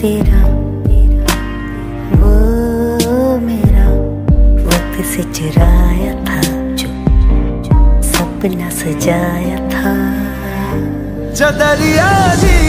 तेरा वो मेरा वक्त से चुराया था जो सपना सजाया था। जदरिया जी